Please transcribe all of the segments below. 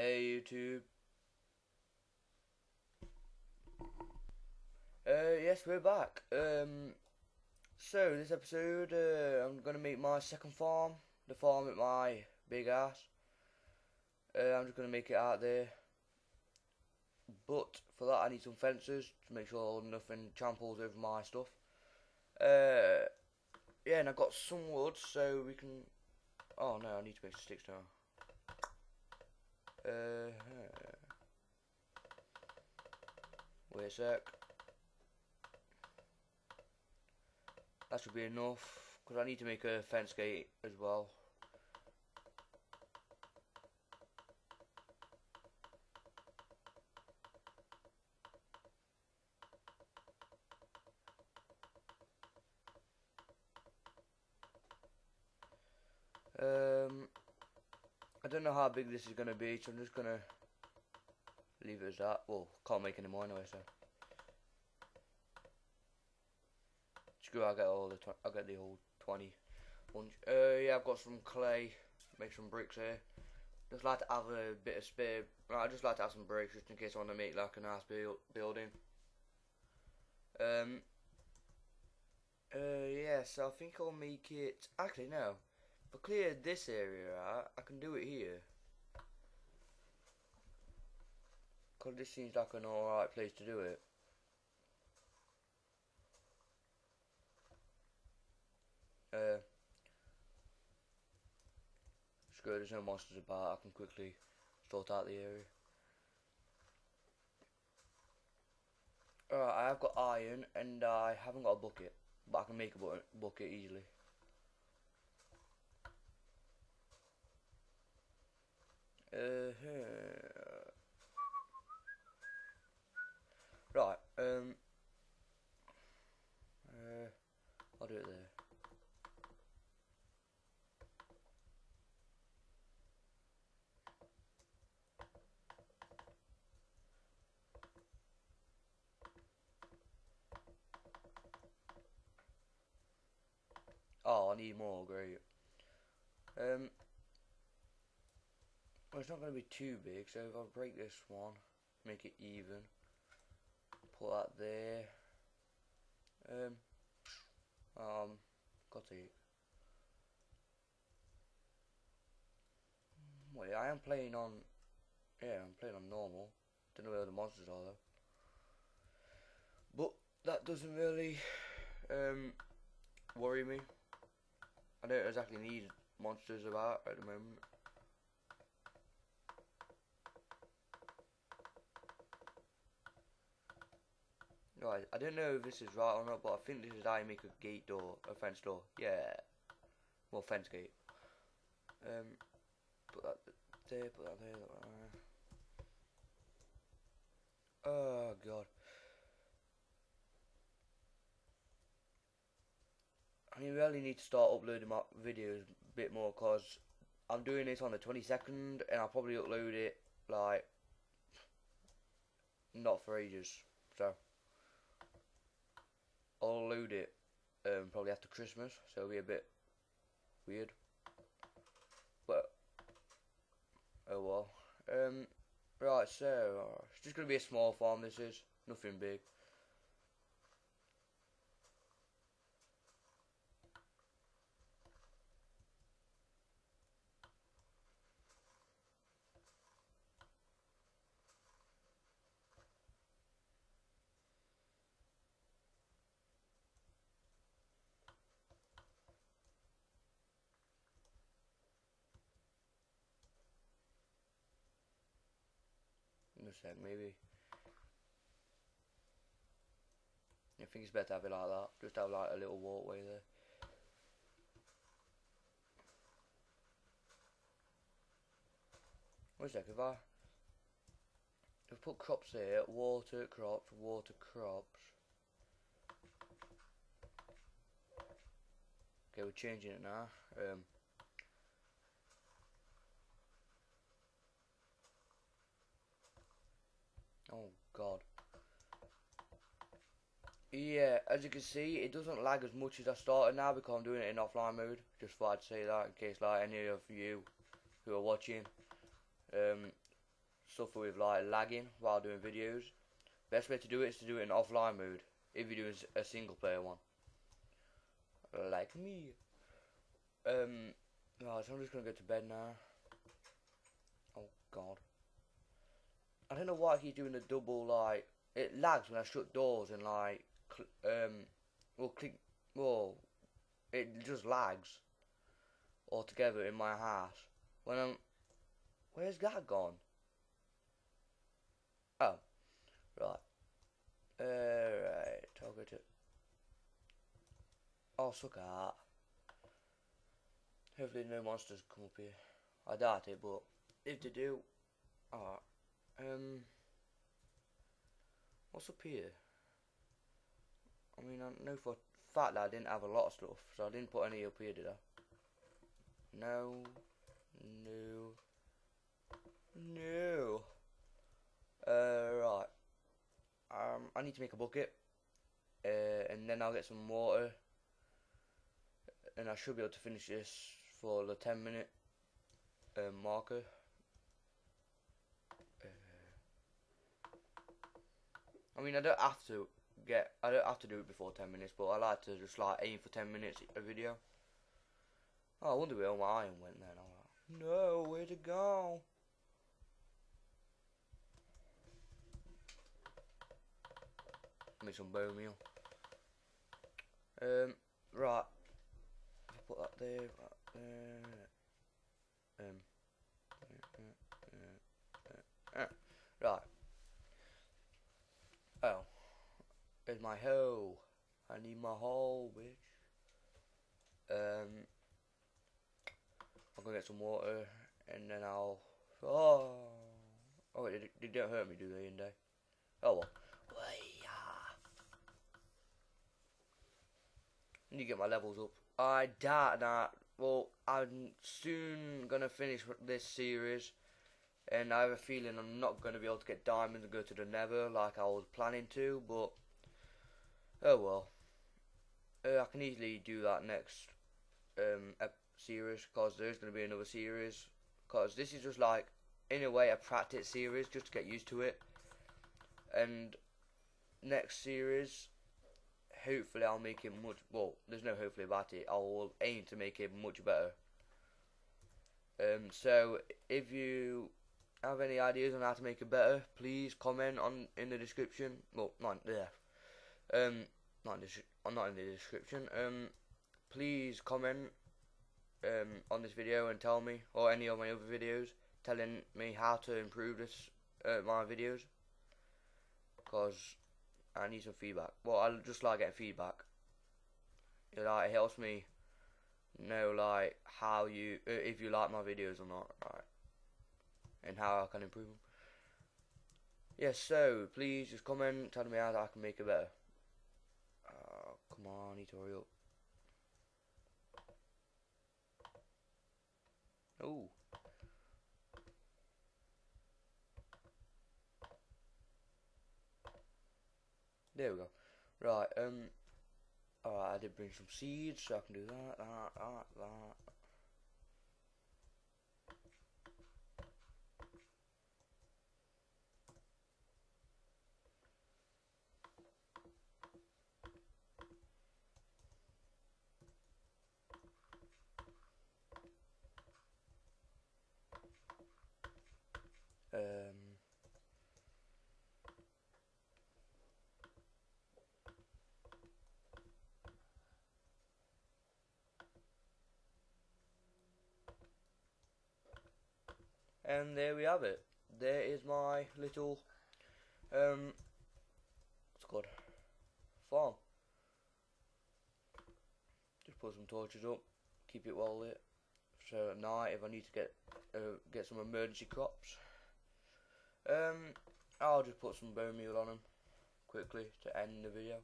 Hey YouTube. Uh, yes, we're back. Um, so this episode, uh, I'm gonna make my second farm, the farm at my big ass. Uh, I'm just gonna make it out there. But for that, I need some fences to make sure nothing tramples over my stuff. Uh, yeah, and I've got some wood, so we can. Oh no, I need to make sticks now. Uh, wait a sec. That should be enough, because I need to make a fence gate as well. Um, I don't know how big this is going to be, so I'm just going to leave it as that. Well, can't make any more anyway, so. Screw, I'll get all the, I'll get the whole 20 bunch. Uh, yeah, I've got some clay, make some bricks here. Just like to have a bit of spare, I just like to have some bricks just in case I want to make like a nice build, building. Um, uh, yeah, so I think I'll make it, actually no, if I clear this area out, I can do it here. Because this seems like an alright place to do it. Uh, screw there's no monsters about, I can quickly sort out the area. Alright, I have got iron and I haven't got a bucket, but I can make a bucket easily. Uh -huh. Right, um, uh, I'll do it there. Oh, I need more, great. Um, well, it's not going to be too big, so I break this one, make it even, put that there. Um, um, got it. Wait, I am playing on, yeah, I'm playing on normal. Don't know where the monsters are though. But that doesn't really um, worry me. I don't exactly need monsters about at the moment. Right, I don't know if this is right or not, but I think this is how you make a gate door, a fence door. Yeah. Well, fence gate. Um, put that there, put that there, that there. Oh, God. I really need to start uploading my videos a bit more because I'm doing this on the 22nd and I'll probably upload it like not for ages. So. I'll load it um, probably after Christmas, so it'll be a bit weird. But oh well. Um, right, so it's just gonna be a small farm. This is nothing big. A sec, maybe. I think it's better to have it like that. Just have like a little walkway there. One sec, if I if put crops here, water crops, water crops. Okay, we're changing it now. Um, Oh god. Yeah, as you can see, it doesn't lag as much as I started now because I'm doing it in offline mode. Just thought I'd say that in case like any of you who are watching um, suffer with like lagging while doing videos. Best way to do it is to do it in offline mode if you're doing a single player one. Like me. Um, right, so I'm just gonna go to bed now. Oh god. I don't know why he's doing the double like it lags when I shut doors and like um well click well it just lags altogether in my house when I'm where's that gone? Oh, right. Alright, target it. Oh, suck at Hopefully no monsters come up here. I doubt it, but if they do, alright. Um, what's up here? I mean, I know for a fact that I didn't have a lot of stuff, so I didn't put any up here, did I? No, no, no. Uh, right. Um, I need to make a bucket, uh, and then I'll get some water, and I should be able to finish this for the 10 minute uh, marker. I mean, I don't have to get, I don't have to do it before 10 minutes, but I like to just like aim for 10 minutes a video. Oh, I wonder where all my iron went then. I'm like, no, where to go? Make some bone meal. Um, right. Put that there, that there. Um. Uh, uh, uh, right. Oh. There's my hoe. I need my hoe, bitch. Um. I'm gonna get some water and then I'll. Oh. Oh, they, they don't hurt me, do they, in day? Oh well. need to get my levels up. I doubt that. Well, I'm soon gonna finish this series, and I have a feeling I'm not gonna be able to get diamonds and go to the Nether like I was planning to. But oh well, uh, I can easily do that next um, series because there's gonna be another series. Because this is just like, in a way, a practice series just to get used to it. And next series hopefully I'll make it much, well, there's no hopefully about it, I'll aim to make it much better. Um, so, if you have any ideas on how to make it better, please comment on in the description, well, not there, um, not in the, not in the description, um, please comment, um, on this video and tell me, or any of my other videos, telling me how to improve this, uh, my videos, because I need some feedback. Well, I just like getting feedback. It like it helps me know like how you uh, if you like my videos or not, right? And how I can improve them. Yes, so please just comment, tell me how I can make it better. Come on, need to hurry up. Oh. There we go. Right, um, alright, I did bring some seeds, so I can do that, that, that, that. And there we have it. There is my little um what's called farm. Just put some torches up, keep it well lit. So at night, if I need to get uh, get some emergency crops, um, I'll just put some bone meal on them quickly to end the video.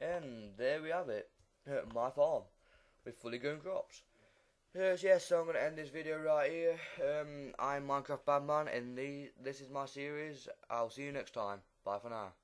And there we have it, my farm, with fully grown crops. Yes, yes, so I'm going to end this video right here. Um, I'm Minecraft Badman, and the, this is my series. I'll see you next time. Bye for now.